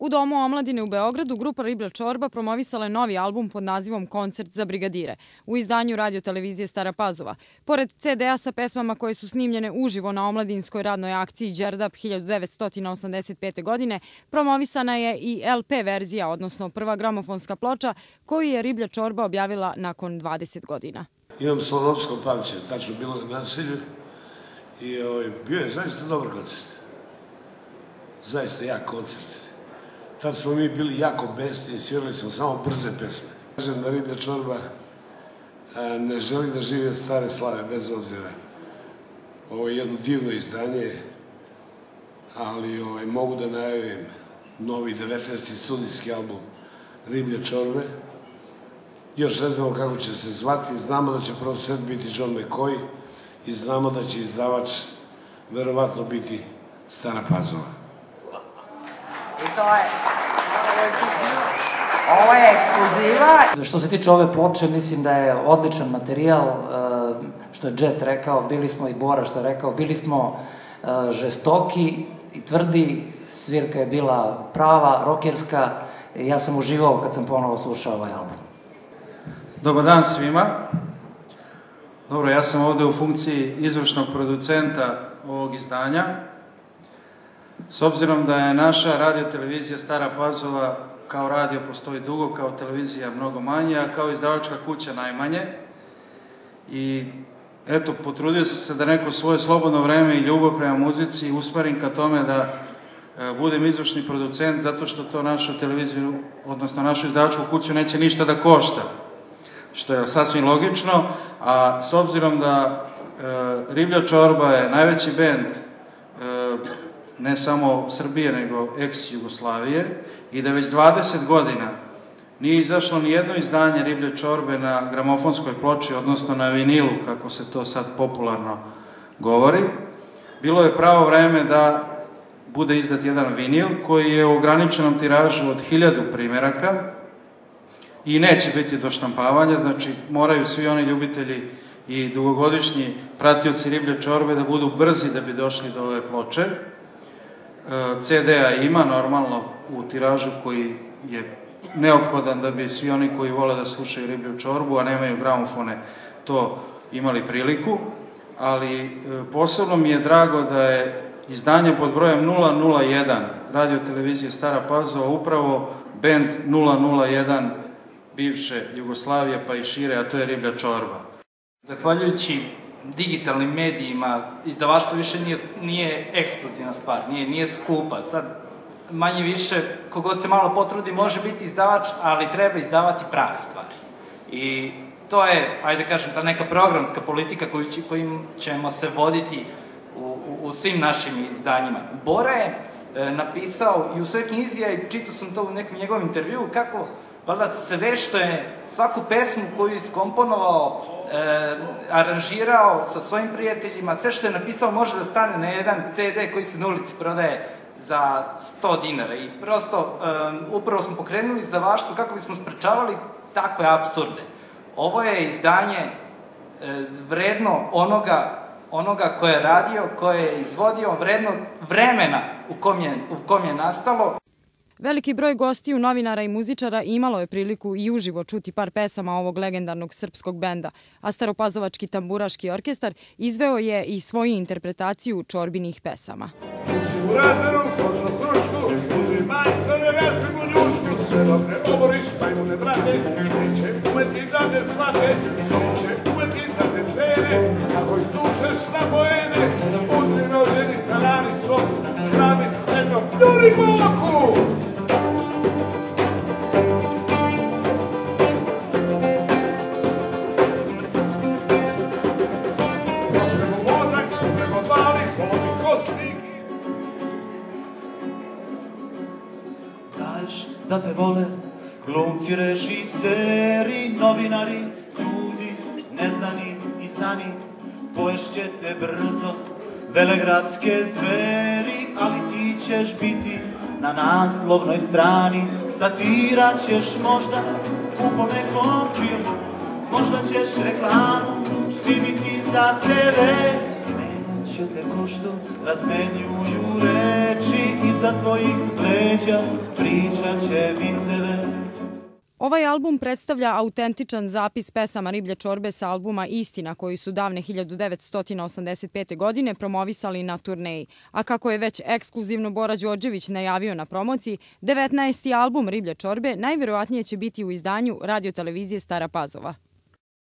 U Domu omladine u Beogradu grupa Riblja Čorba promovisala je novi album pod nazivom Koncert za brigadire u izdanju radio televizije Stara Pazova. Pored CD-a sa pesmama koje su snimljene uživo na omladinskoj radnoj akciji Đerdap 1985. godine, promovisana je i LP verzija, odnosno prva gramofonska ploča koju je Riblja Čorba objavila nakon 20 godina. Imam slonovsko pamćenje, tačno bilo na nasilju i ovaj, bio je zaista dobar koncert. Zaista jak koncert. Tad smo mi bili jako besni i svirali smo samo brze pesme. Kažem da Riblja Čorba ne želi da živi od stare slave, bez obzira. Ovo je jedno divno izdanje, ali ovaj, mogu da najavim novi 19. studijski album Riblje Čorbe. Još ne znamo kako će se zvati, znamo da će producent biti John McCoy i znamo da će izdavač verovatno biti Stara Pazova. I to je... Ovo je ekskluziva. Što se tiče ove ploče, mislim da je odličan materijal, e, što je Jet rekao, bili smo i Bora što je rekao, bili smo e, žestoki i tvrdi, svirka je bila prava, rokerska, ja sam uživao kad sam ponovo slušao ovaj album. Dobar dan svima. Dobro, ja sam ovde u funkciji izvršnog producenta ovog izdanja. S obzirom da je naša radio televizija Stara Pazova kao radio postoji dugo, kao televizija mnogo manje, a kao izdavačka kuća najmanje. I eto, potrudio sam se da neko svoje slobodno vreme i ljubav prema muzici usmarim ka tome da e, budem izvršni producent zato što to našu televiziju, odnosno našu izdavačku kuću neće ništa da košta. Što je sasvim logično, a s obzirom da e, Riblja Čorba je najveći bend ne samo Srbije, nego ex-Jugoslavije, i da već 20 godina nije izašlo ni jedno izdanje Riblje čorbe na gramofonskoj ploči, odnosno na vinilu, kako se to sad popularno govori. Bilo je pravo vreme da bude izdat jedan vinil koji je u ograničenom tiražu od hiljadu primeraka i neće biti do štampavanja, znači moraju svi oni ljubitelji i dugogodišnji pratioci riblje čorbe da budu brzi da bi došli do ove ploče. E, CD-a ima normalno u tiražu koji je neophodan da bi svi oni koji vole da slušaju riblju čorbu, a nemaju gramofone, to imali priliku, ali e, posebno mi je drago da je izdanje pod brojem 001 radio televizije Stara Pazova upravo band 001 bivše Jugoslavije pa i šire, a to je Riblja čorba. Zahvaljujući digitalnim medijima izdavaštvo više nije, nije ekskluzivna stvar, nije, nije skupa. Sad, manje više, kogod se malo potrudi može biti izdavač, ali treba izdavati prave stvari. I to je, ajde kažem, ta neka programska politika koju će, kojim ćemo se voditi u, u, u svim našim izdanjima. Bora je e, napisao i u svojoj knjizi, i čitao sam to u nekom njegovom intervju, kako valjda sve što je, svaku pesmu koju je iskomponovao, e, aranžirao sa svojim prijateljima, sve što je napisao može da stane na jedan CD koji se na ulici prodaje za 100 dinara. I prosto, um, upravo smo pokrenuli izdavaštvo kako bismo sprečavali takve absurde. Ovo je izdanje e, vredno onoga onoga ko je radio, ko je izvodio, vredno vremena u kom je, u kom je nastalo. Veliki broj gostiju, novinara i muzičara imalo je priliku i uživo čuti par pesama ovog legendarnog srpskog benda, a Staropazovački tamburaški orkestar izveo je i svoju interpretaciju čorbinih pesama. U umeti da da sami! Da te vole. Glumci, režiseri, novinari, ljudi neznani i znani Poješće te brzo. Velegradske zveri Ali ti ćeš biti na naslovnoj strani. Statirat ćeš možda u po nekom filmu Možda ćeš reklamu snimiti za TV Neće te ko što razmenjuju reči Iza tvojih leđa prije Ovaj album predstavlja autentičan zapis pesama Riblje čorbe sa albuma Istina koji su davne 1985. godine promovisali na turneji. A kako je već ekskluzivno Bora Đorđević najavio na promociji, 19. album Riblje čorbe najverovatnije će biti u izdanju radiotelevizije Stara Pazova.